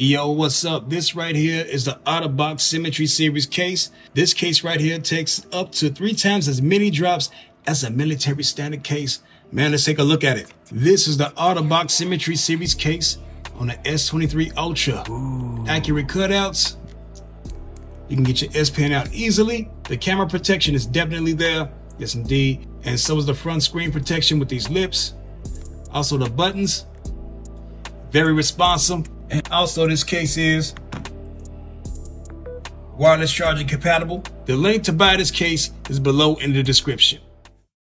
Yo, what's up? This right here is the OtterBox Symmetry Series case. This case right here takes up to three times as many drops as a military standard case. Man, let's take a look at it. This is the OtterBox Symmetry Series case on the S23 Ultra. Ooh. Accurate cutouts. You can get your S Pen out easily. The camera protection is definitely there. Yes, indeed. And so is the front screen protection with these lips. Also the buttons. Very responsive. And also this case is wireless charging compatible. The link to buy this case is below in the description.